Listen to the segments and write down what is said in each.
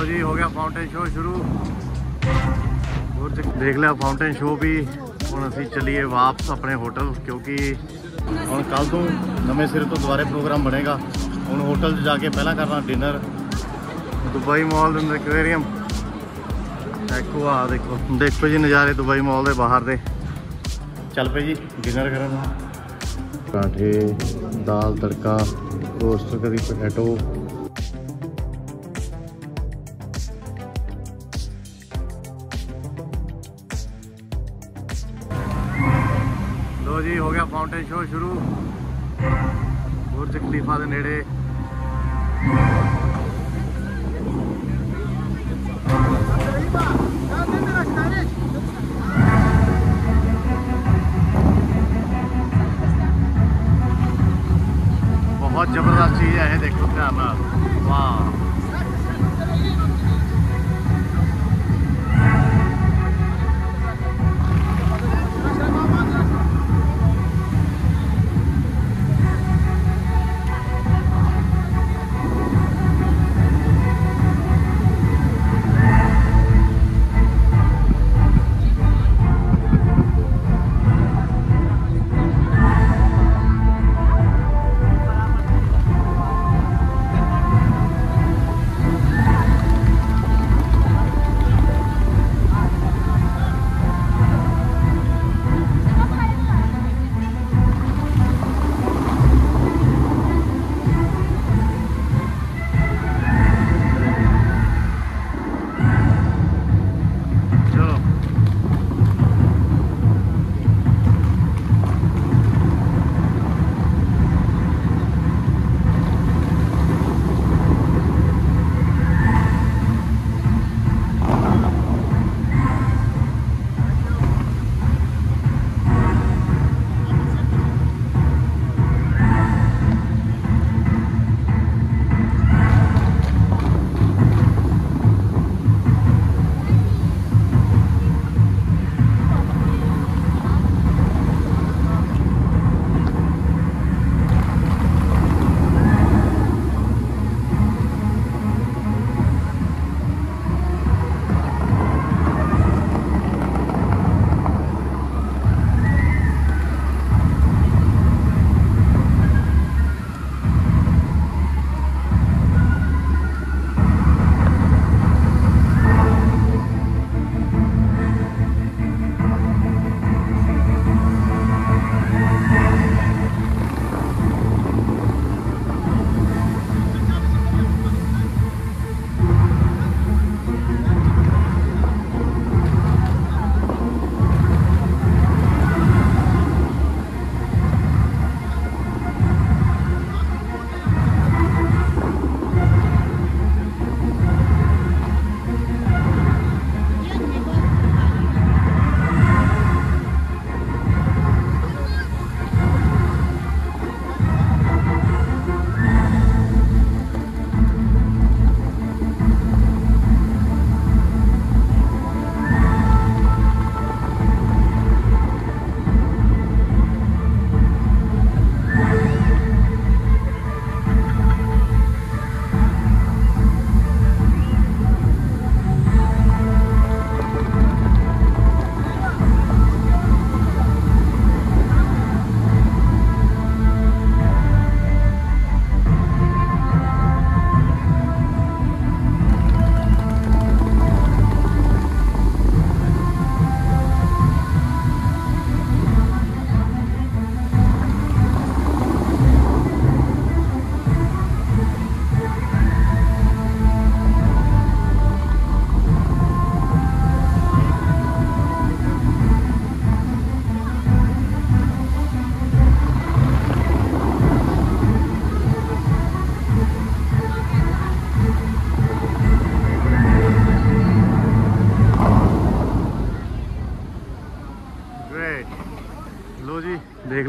ਲੋ ਜੀ ਹੋ ਗਿਆ ਫਾਊਂਟੇਨ ਸ਼ੋਅ ਸ਼ੁਰੂ ਹੋਰ ਦੇਖ- ਦੇਖ ਲਿਆ ਫਾਊਂਟੇਨ ਸ਼ੋਅ ਵੀ ਹੁਣ ਅਸੀਂ ਚੱਲੀਏ ਵਾਪਸ ਆਪਣੇ ਹੋਟਲ ਕਿਉਂਕਿ ਹੁਣ ਕੱਲ ਤੋਂ ਨਵੇਂ ਸਿਰੇ ਤੋਂ ਦੁਬਾਰੇ ਪ੍ਰੋਗਰਾਮ ਬਣੇਗਾ ਹੁਣ ਹੋਟਲ 'ਚ ਜਾ ਕੇ ਪਹਿਲਾਂ ਕਰਨਾ ਡਿਨਰ ਦੁਬਈ ਮਾਲ ਦੇ ਅੰਦਰ ਐਕਵੇਰੀਅਮ ਦੇਖੋ ਆ ਦੇਖੋ ਦੇਖੋ ਜੀ ਨਜ਼ਾਰੇ ਦੁਬਈ ਮਾਲ ਦੇ ਬਾਹਰ ਦੇ ਚੱਲ ਪਏ ਜੀ ਡਿਨਰ ਕਰਨ ਪਰਾਂਠੇ ਦਾਲ ਤੜਕਾ ਰੋਸਟ ਕਰੀ ਪੋਟੈਟੋ ਸ਼ੋਅ ਸ਼ੁਰੂ। ਬੁਰਜ ਖਲੀਫਾ ਦੇ ਨੇੜੇ।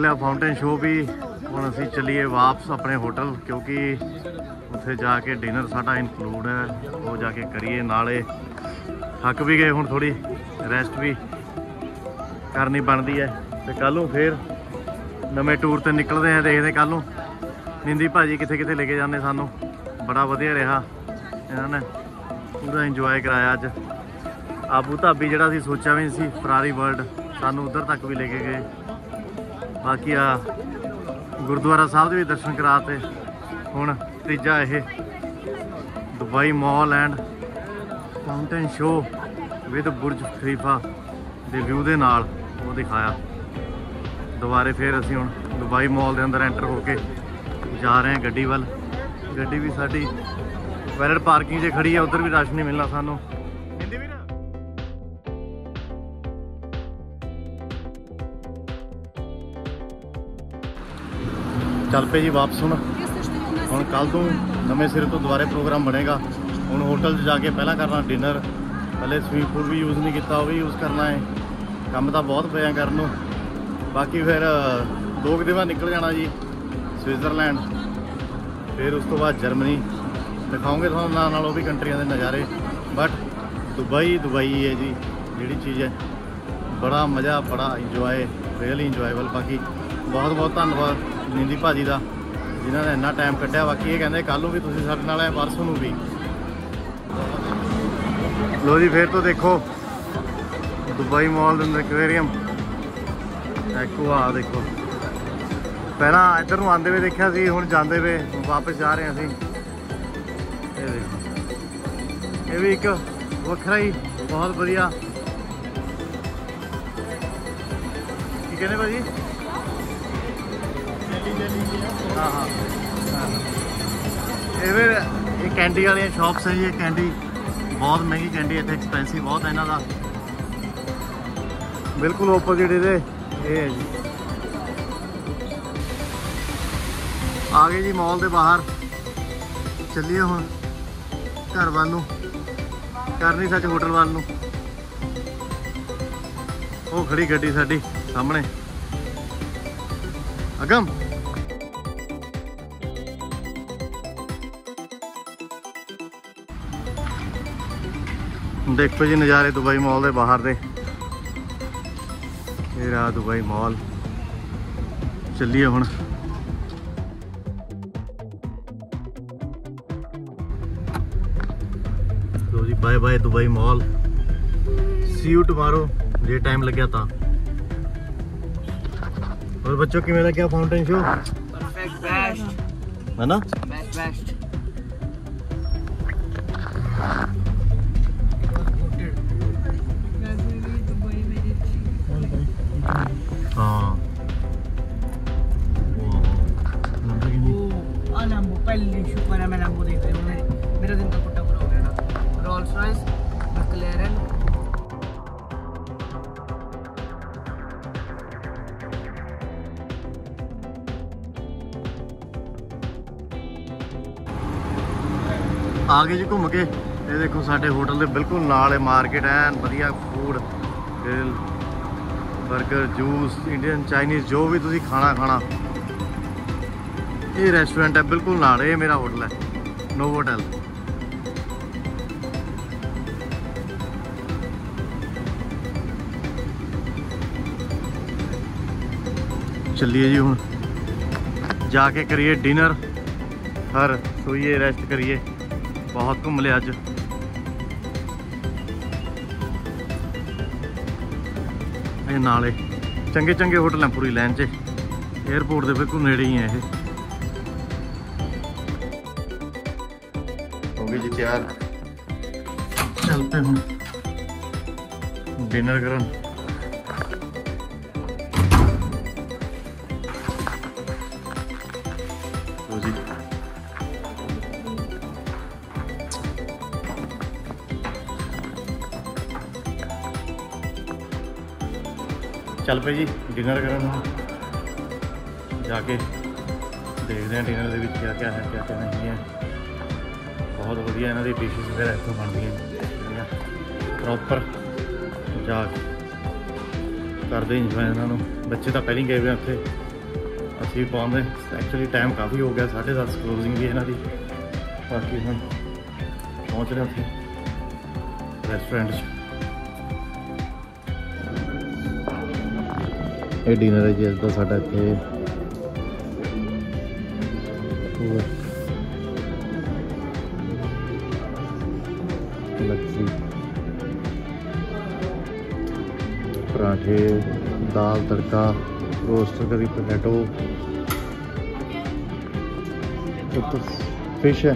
ਲਿਆ ਫਾਊਂਟੇਨ ਸ਼ੋਅ ਵੀ ਹੁਣ ਅਸੀਂ ਚੱਲੀਏ ਵਾਪਸ ਆਪਣੇ ਹੋਟਲ ਕਿਉਂਕਿ ਉੱਥੇ ਜਾ ਕੇ ਡਿਨਰ ਸਾਡਾ ਇਨਕਲੂਡ ਹੈ, ਉਹ ਜਾ ਕੇ ਕਰੀਏ, ਨਾਲੇ ਥੱਕ ਵੀ ਗਏ ਹੁਣ ਥੋੜੀ ਰੈਸਟ ਵੀ ਕਰਨੀ ਬਣਦੀ ਹੈ। ਤੇ ਕੱਲ ਨੂੰ ਫੇਰ ਨਵੇਂ ਟੂਰ ਤੇ ਨਿਕਲਦੇ ਆ ਦੇਖਦੇ ਕੱਲ ਨੂੰ। ਨਿੰਦੀ ਭਾਜੀ ਕਿੱਥੇ ਕਿੱਥੇ ਲੈ ਕੇ ਜਾਂਦੇ ਸਾਨੂੰ? ਬੜਾ ਵਧੀਆ ਰਿਹਾ ਇਹਨਾਂ ਨੇ। ਪੂਰਾ ਇੰਜੋਏ ਕਰਾਇਆ ਅੱਜ। ਆਬੂ ਧਾਬੀ ਜਿਹੜਾ ਸੀ ਸੋਚਿਆ ਵੀ ਸੀ, ਫਰਾਰੀ ਵਰਲਡ ਸਾਨੂੰ ਉਧਰ ਤੱਕ ਵੀ ਲੈ ਕੇ ਗਏ। ਬਾਕੀ ਆ ਗੁਰਦੁਆਰਾ ਸਾਹਿਬ ਦੇ ਵੀ ਦਰਸ਼ਨ ਕਰਾਤੇ। ਹੁਣ ਤੀਜਾ ਇਹ Dubai mall and fountain show with Burj Khalifa ਦੇ ਵਿਊ ਦੇ ਨਾਲ ਉਹ ਦਿਖਾਇਆ। ਦੁਬਾਰੇ ਫਿਰ ਅਸੀਂ ਹੁਣ ਦੁਬਈ ਮਾਲ ਦੇ ਅੰਦਰ ਐਂਟਰ ਹੋ ਕੇ ਜਾ ਰਹੇ ਹਾਂ ਗੱਡੀ ਵੱਲ। ਗੱਡੀ ਵੀ ਸਾਡੀ ਵੈਲਡ ਪਾਰਕਿੰਗ 'ਚ ਖੜੀ ਹੈ, ਉਧਰ ਵੀ ਰਸ਼ ਨਹੀਂ ਮਿਲਣਾ ਸਾਨੂੰ। ਚੱਲ ਪਏ ਜੀ ਵਾਪਸ ਹੁਣ। ਹੁਣ ਕੱਲ ਤੋਂ ਨਵੇਂ ਸਿਰੇ ਤੋਂ ਦੁਬਾਰੇ ਪ੍ਰੋਗਰਾਮ ਬਣੇਗਾ। ਹੁਣ ਹੋਟਲ 'ਚ ਜਾ ਕੇ ਪਹਿਲਾਂ ਕਰਨਾ ਡਿਨਰ। ਪਹਿਲੇ ਸਵੀਮਿੰਗ ਪੂਲ ਵੀ ਯੂਜ਼ ਨਹੀਂ ਕੀਤਾ, ਉਹ ਵੀ ਯੂਜ਼ ਕਰਨਾ ਹੈ। ਕੰਮ ਤਾਂ ਬਹੁਤ ਪਿਆ ਕਰਨ ਨੂੰ। ਬਾਕੀ ਫਿਰ ਦੋ ਕੁ ਦਿਨਾਂ ਨਿਕਲ ਜਾਣਾ ਜੀ, ਸਵਿਟਜ਼ਰਲੈਂਡ। ਫਿਰ ਉਸ ਤੋਂ ਬਾਅਦ ਜਰਮਨੀ। ਦਿਖਾਉਂਗੇ ਤੁਹਾਨੂੰ ਨਾਲ ਨਾਲ ਉਹ ਵੀ ਕੰਟਰੀਆਂ ਦੇ ਨਜ਼ਾਰੇ। ਬਟ ਦੁਬਈ ਦੁਬਈ ਹੈ ਜੀ, ਜਿਹੜੀ ਚੀਜ਼ ਹੈ। ਬੜਾ ਮਜ਼ਾ, ਬੜਾ ਇੰਜੋਏ ਰੀਅਲੀ ਇੰਜੋਏਬਲ ਬਾਕੀ ਬਹੁਤ ਬਹੁਤ ਧੰਨਵਾਦ ਨਿੰਦੀ ਭਾਜੀ ਦਾ, ਜਿਨ੍ਹਾਂ ਨੇ ਇੰਨਾ ਟਾਈਮ ਕੱਢਿਆ। ਬਾਕੀ ਇਹ ਕਹਿੰਦੇ ਕੱਲ ਨੂੰ ਵੀ ਤੁਸੀਂ ਸਾਡੇ ਨਾਲ ਹੈ ਪਰਸੋਂ ਨੂੰ ਵੀ। ਲੋ ਜੀ, ਫੇਰ ਤੋਂ ਦੇਖੋ। ਦੁਬਈ ਮਾਲ ਦੇ ਅੰਦਰ ਐਕਵੇਰੀਅਮ ਐਕੋ ਆ ਦੇਖੋ। ਪਹਿਲਾਂ ਇੱਧਰ ਨੂੰ ਆਂਦੇ ਵੇ ਦੇਖਿਆ ਸੀ, ਹੁਣ ਜਾਂਦੇ ਵੇ ਵਾਪਸ ਜਾ ਰਹੇ ਅਸੀਂ। ਇਹ ਦੇਖੋ। ਇਹ ਵੀ ਇੱਕ ਵੱਖਰਾ ਹੀ ਬਹੁਤ ਵਧੀਆ ਕੀ ਕਹਿੰਦੇ ਭਾਜੀ ਹਾਂ ਹਾਂ ਇਹ ਵੀ ਇਹ ਕੈਂਡੀ ਵਾਲੀਆਂ ਸ਼ਾਪਸ ਹੈ ਜੀ ਇਹ ਕੈਂਡੀ ਬਹੁਤ ਮਹਿੰਗੀ ਕੈਂਡੀ ਇੱਥੇ ਐਕਸਪੈਂਸਿਵ ਬਹੁਤ ਹੈ ਇਹਨਾਂ ਦਾ ਬਿਲਕੁਲ ਓਪੋਜ਼ਿਟ ਇਹਦੇ ਇਹ ਹੈ ਜੀ ਆ ਗਏ ਜੀ ਮਾਲ ਦੇ ਬਾਹਰ ਚੱਲੀਏ ਹੁਣ ਘਰ ਵੱਲ ਨੂੰ ਘਰ ਨਹੀਂ ਸੱਚ ਹੋਟਲ ਵੱਲ ਨੂੰ ਉਹ ਖੜੀ ਗੱਡੀ ਸਾਡੀ ਸਾਹਮਣੇ ਅਗਮ ਦੇਖੋ ਜੀ ਨਜ਼ਾਰੇ ਦੁਬਈ ਮਾਲ ਦੇ ਬਾਹਰ ਦੇ ਇਹ ਰਹਾ ਦੁਬਈ ਮਾਲ ਚੱਲੀਏ ਹੁਣ ਲੋ ਜੀ bye bye Dubai mall see you tomorrow ਜੇ ਟਾਈਮ ਲੱਗਿਆ ਤਾਂ और बच्चों की मेरा क्या फाउंटेन शो है ना? ਆ ਗਏ ਜੀ ਘੁੰਮ ਕੇ ਇਹ ਦੇਖੋ ਸਾਡੇ ਹੋਟਲ ਦੇ ਬਿਲਕੁਲ ਨਾਲ ਹੈ ਮਾਰਕੀਟ ਐਨ ਵਧੀਆ ਫੂਡ ਗ੍ਰਿਲ 버ਗਰ ਜੂਸ ਇੰਡੀਅਨ ਚਾਈਨੀਜ਼ ਜੋ ਵੀ ਤੁਸੀਂ ਖਾਣਾ ਖਾਣਾ ਇਹ ਰੈਸਟੋਰੈਂਟ ਹੈ ਬਿਲਕੁਲ ਨਾਲ ਇਹ ਮੇਰਾ ਹੋਟਲ ਹੈ ਨੋ ਹੋਟਲ ਚੱਲੀਏ ਜੀ ਹੁਣ ਜਾ ਕੇ ਕਰੀਏ ਡਿਨਰ ਹਰ ਸੋਈਏ ਰੈਸਟ ਕਰੀਏ ਬਹੁਤ ਘੁੰਮ ਲਿਆ ਅੱਜ ਇਹ ਨਾਲੇ ਚੰਗੇ ਚੰਗੇ ਹੋਟਲ ਆ ਪੂਰੀ ਲਾਈਨ 'ਚ 에어ਪੋਰਟ ਦੇ ਬਿਲਕੁਲ ਨੇੜੇ ਹੀ ਆ ਇਹ ਹੋ ਗਈ ਜੀ ਤਿਆਰ ਚੱਲਦੇ ਹੁਣ ਡਿਨਰ ਕਰਨ ਚੱਲ ਪਏ ਜੀ ਡਿਨਰ ਕਰਨ ਹੁਣ। ਜਾ ਕੇ ਦੇਖਦੇ ਹਾਂ ਡਿਨਰ ਦੇ ਵਿੱਚ ਕੀ ਕੀ ਹੈ ਕੀ ਕੀ ਨਹੀਂ ਹੈ। ਬਹੁਤ ਵਧੀਆ ਇਹਨਾਂ ਦੀ ਡਿਸ਼ਸ ਵਗੈਰਾ ਇੱਥੋਂ ਬਣਦੀਆਂ ਪ੍ਰੋਪਰ ਜਾ ਕੇ ਕਰਦੇ ਇੰਜੋਏ ਇਹਨਾਂ ਨੂੰ। ਬੱਚੇ ਤਾਂ ਪਹਿਲਾਂ ਹੀ ਗਏ ਹੋਏ ਉੱਥੇ। ਅਸੀਂ ਵੀ ਪਹੁੰਚਦੇ। ਐਕਚੁਅਲੀ ਟਾਈਮ ਕਾਫੀ ਹੋ ਗਿਆ 10:30 ਕਲੋਜ਼ਿੰਗ ਵੀ ਇਹਨਾਂ ਦੀ। ਬਾਕੀ ਹੁਣ ਪਹੁੰਚ ਰਹੇ ਉੱਥੇ। ਰੈਸਟੋਰੈਂਟ 'ਚ। ਇਹ ਡਿਨਰ ਹੈ ਜੀ ਅੱਜ ਦਾ ਸਾਡਾ ਇੱਥੇ ਹੋਰ लग्जरी पराठे दाल तड़का रोस्टर करी पोटैटो तो, तो फिश है